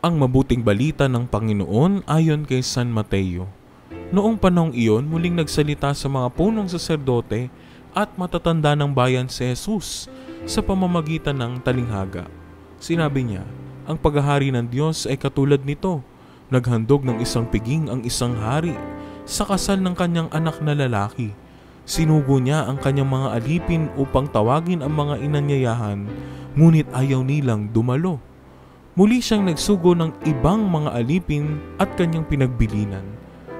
Ang mabuting balita ng Panginoon ayon kay San Mateo. Noong panahong iyon, muling nagsalita sa mga punong saserdote at matatanda ng bayan si Jesus sa pamamagitan ng talinghaga. Sinabi niya, ang paghahari ng Diyos ay katulad nito. Naghandog ng isang piging ang isang hari sa kasal ng kanyang anak na lalaki. Sinugo niya ang kanyang mga alipin upang tawagin ang mga inanyayahan, ngunit ayaw nilang dumalo. Muli siyang nagsugo ng ibang mga alipin at kanyang pinagbilinan.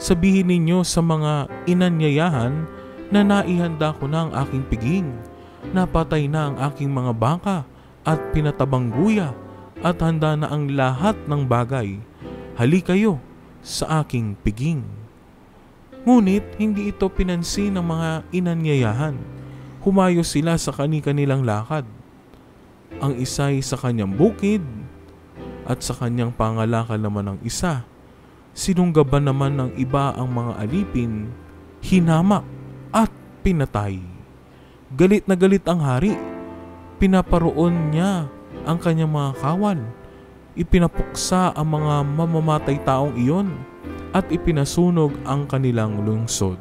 Sabihin ninyo sa mga inanyayahan na naihanda ko na ang aking piging. Napatay na ang aking mga baka at pinatabang guya at handa na ang lahat ng bagay. Hali kayo sa aking piging. Ngunit hindi ito pinansin ng mga inanyayahan. Humayo sila sa kani-kanilang lakad. Ang isa'y sa kanyang bukid at sa kanyang pangalakal naman ng isa. Sinunggaban naman ng iba ang mga alipin, hinamak at pinatay. Galit na galit ang hari. Pinaparoon niya ang kanyang mga kawal. Ipinapuksa ang mga mamamatay taong iyon at ipinasunog ang kanilang lungsod.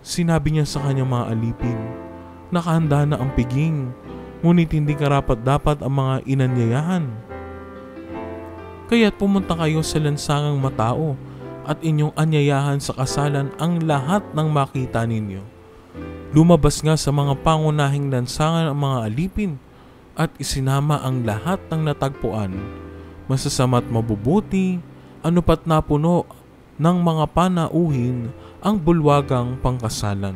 Sinabi niya sa kanyang mga alipin, nakahanda na ang piging, ngunit hindi karapat dapat ang mga inanyayahan. Kaya't pumunta kayo sa lansangang matao at inyong anyayahan sa kasalan ang lahat ng makita ninyo. Lumabas nga sa mga pangunahing lansangan ang mga alipin at isinama ang lahat ng natagpuan. Masasama't mabubuti, ano pat napuno ng mga panauhin ang bulwagang pangkasalan.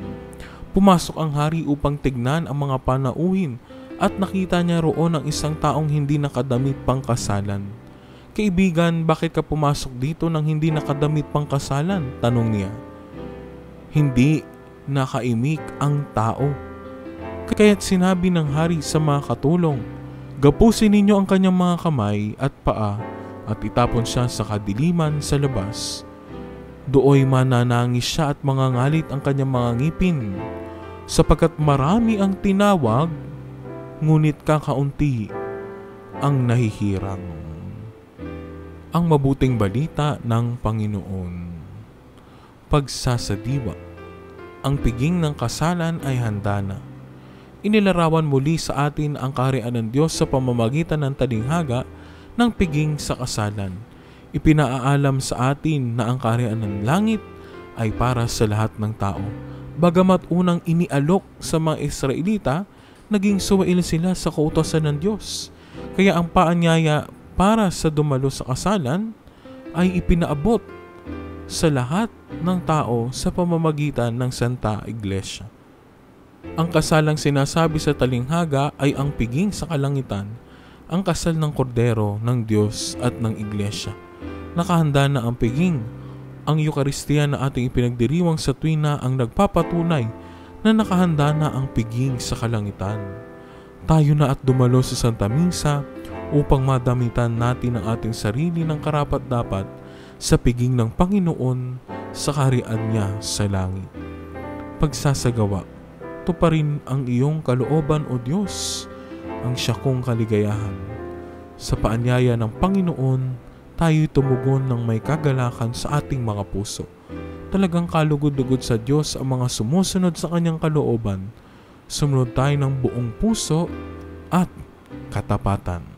Pumasok ang hari upang tignan ang mga panauhin at nakita niya roon ang isang taong hindi nakadamit pangkasalan. Kaibigan, bakit ka pumasok dito nang hindi nakadamit pangkasalan? Tanong niya. Hindi nakaimik ang tao. Kaya't sinabi ng hari sa mga katulong, Gapusin ninyo ang kanyang mga kamay at paa at itapon siya sa kadiliman sa labas. Dooy mananangis siya at mangangalit ang kanyang mga ngipin, sapagkat marami ang tinawag, ngunit kakaunti ang nahihirang. Ang mabuting balita ng Panginoon. Pagsasadiwa. Ang piging ng kasalan ay handa na. Inilarawan muli sa atin ang kaharian ng Diyos sa pamamagitan ng talinghaga ng piging sa kasalan. Ipinaalam sa atin na ang kaharian ng langit ay para sa lahat ng tao. Bagamat unang inialok sa mga Israelita, naging suwail sila sa kautosan ng Diyos. Kaya ang paanyaya para sa dumalo sa kasalan ay ipinaabot sa lahat ng tao sa pamamagitan ng Santa Iglesia. Ang kasalang sinasabi sa talinghaga ay ang piging sa kalangitan, ang kasal ng kordero ng Diyos at ng Iglesia. Nakahanda na ang piging, ang Eukaristiya na ating ipinagdiriwang sa tuwina ang nagpapatunay na nakahanda na ang piging sa kalangitan. Tayo na at dumalo sa Santa Misa upang madamitan natin ang ating sarili ng karapat-dapat sa piging ng Panginoon sa kaharian niya sa langit. Pagsasagawa, tuparin ang iyong kalooban o Diyos, ang siyakong kaligayahan. Sa paanyaya ng Panginoon, tayo'y tumugon ng may kagalakan sa ating mga puso. Talagang kalugod-lugod sa Diyos ang mga sumusunod sa kanyang kalooban. Sumunod tayo ng buong puso at katapatan.